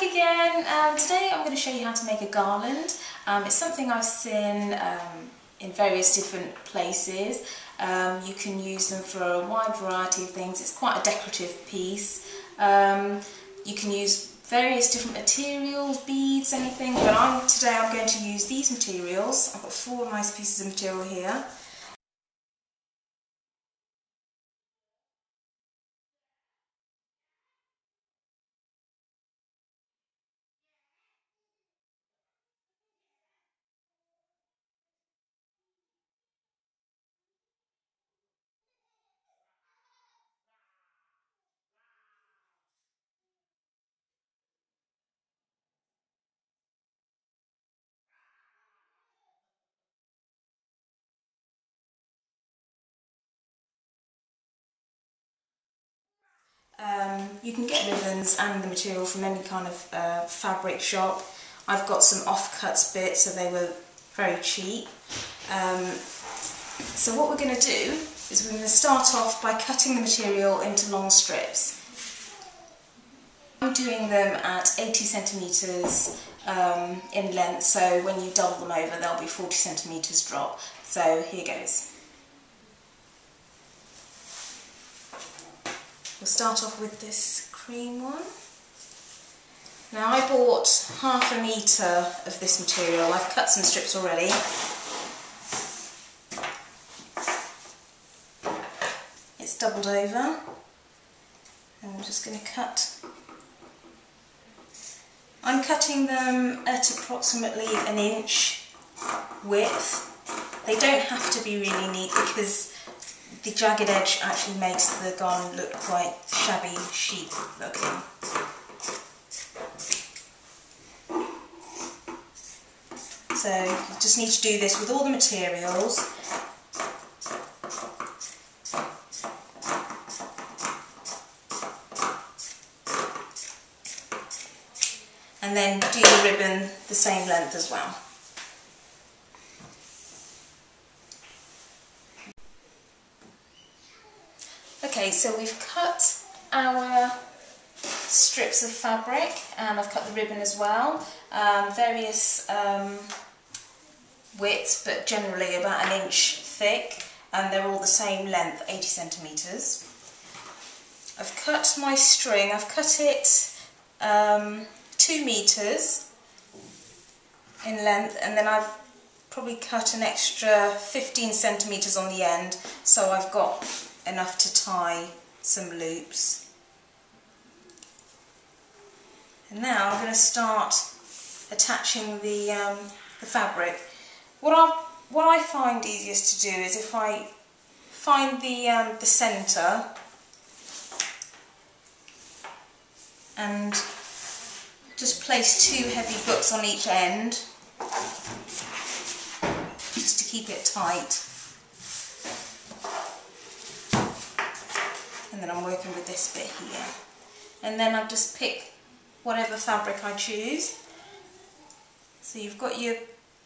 back again. Um, today I'm going to show you how to make a garland. Um, it's something I've seen um, in various different places. Um, you can use them for a wide variety of things. It's quite a decorative piece. Um, you can use various different materials, beads, anything, but I'm, today I'm going to use these materials. I've got four nice pieces of material here. Um, you can get ribbons and the material from any kind of uh, fabric shop. I've got some offcuts bits, so they were very cheap. Um, so what we're going to do is we're going to start off by cutting the material into long strips. I'm doing them at 80 centimetres um, in length, so when you double them over they'll be 40 centimetres drop. So here goes. We'll start off with this cream one. Now I bought half a metre of this material. I've cut some strips already. It's doubled over and I'm just going to cut. I'm cutting them at approximately an inch width. They don't have to be really neat because the jagged edge actually makes the garland look quite shabby chic looking. So you just need to do this with all the materials. And then do the ribbon the same length as well. Okay, so we've cut our strips of fabric and I've cut the ribbon as well. Um, various um, widths, but generally about an inch thick and they're all the same length, 80 centimetres. I've cut my string, I've cut it um, two metres in length and then I've probably cut an extra 15 centimetres on the end so I've got enough to tie some loops. And now I'm going to start attaching the, um, the fabric. What I, what I find easiest to do is if I find the, um, the centre and just place two heavy books on each end just to keep it tight. And then I'm working with this bit here. And then I just pick whatever fabric I choose. So you've got your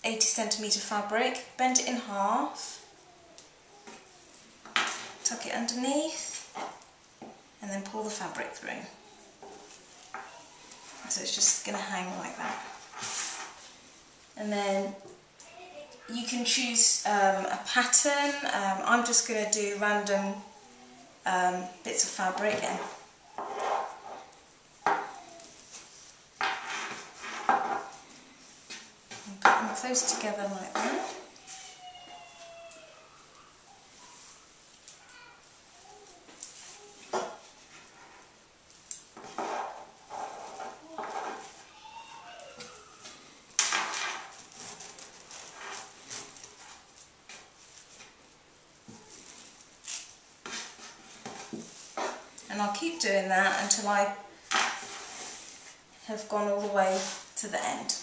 80 centimetre fabric, bend it in half, tuck it underneath, and then pull the fabric through. So it's just going to hang like that. And then you can choose um, a pattern. Um, I'm just going to do random um, bits of fabric and put them close together like that. And I'll keep doing that until I have gone all the way to the end.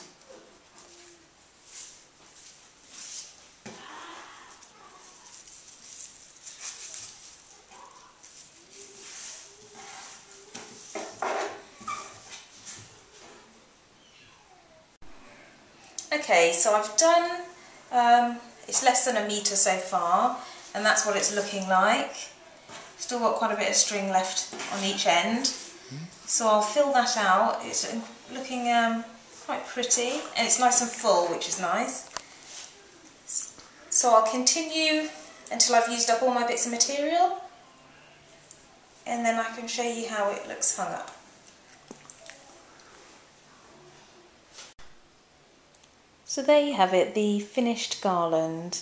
Okay, so I've done, um, it's less than a metre so far, and that's what it's looking like. Still got quite a bit of string left on each end. So I'll fill that out. It's looking um, quite pretty and it's nice and full, which is nice. So I'll continue until I've used up all my bits of material and then I can show you how it looks hung up. So there you have it, the finished garland.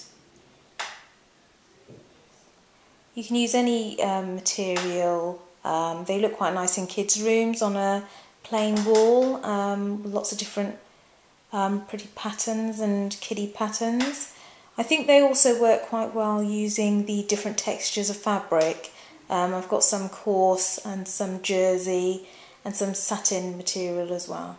You can use any um, material, um, they look quite nice in kids' rooms on a plain wall, um, lots of different um, pretty patterns and kiddie patterns. I think they also work quite well using the different textures of fabric. Um, I've got some coarse and some jersey and some satin material as well.